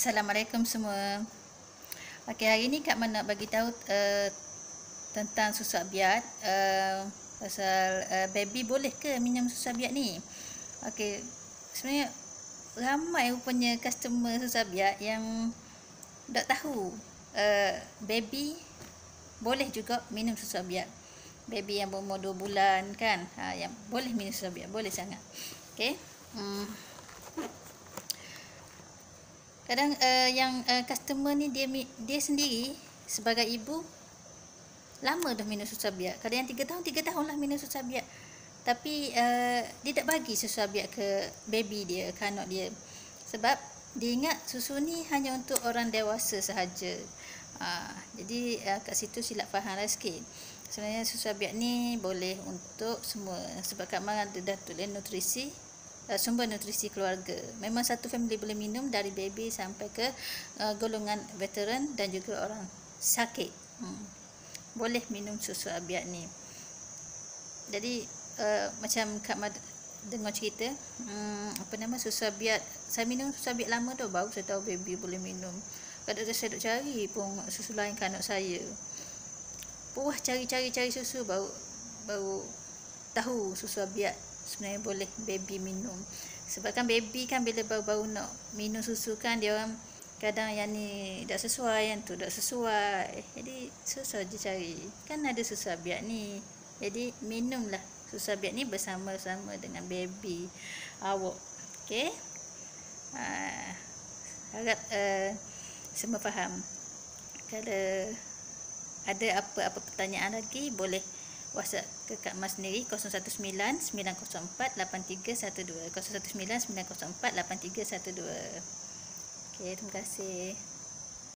Assalamualaikum semua. Okey, hari ni Kak Man nak bagi tahu uh, tentang susu abiat. Uh, pasal uh, baby boleh ke minum susu abiat ni? Okey, sebenarnya ramai rupanya customer susu abiat yang tak tahu uh, baby boleh juga minum susu abiat. Baby yang berumur 2 bulan kan, ha, yang boleh minum susu abiat, boleh sangat. Okey. Hmm kadang uh, yang uh, customer ni dia dia sendiri sebagai ibu lama dah minum susu abiak. Kadang yang 3 tahun 3 tahun lah minum susu abiak. Tapi uh, dia tak bagi susu abiak ke baby dia ke anak dia. Sebab dia ingat susu ni hanya untuk orang dewasa sahaja. Uh, jadi uh, kat situ silap faham lah sikit. Sebenarnya susu abiak ni boleh untuk semua. Sebab kat mana ada dah tulis nutrisi uh, sumber nutrisi keluarga. Memang satu family boleh minum dari baby sampai ke uh, golongan veteran dan juga orang sakit. Hmm. Boleh minum susu abiat ni. Jadi uh, macam Kak Mad dengar cerita, hmm, apa nama susu abiat. Saya minum susu abiat lama tu baru saya tahu baby boleh minum. Kadang-kadang saya duk cari pun susu lain ke anak saya. Puas cari-cari-cari susu baru baru tahu susu abiat sebenarnya boleh baby minum. Sebab kan baby kan bila baru-baru nak minum susu kan dia orang kadang yang ni tak sesuai yang tu tak sesuai. Jadi susah je cari. Kan ada susu abiat ni. Jadi minumlah susu abiat ni bersama-sama dengan baby awak. Okey? Uh, harap uh, semua faham. Kalau ada apa-apa pertanyaan lagi boleh WhatsApp ke Kak Mas sendiri 019 904 8312 019 904 8312 Okey, terima kasih.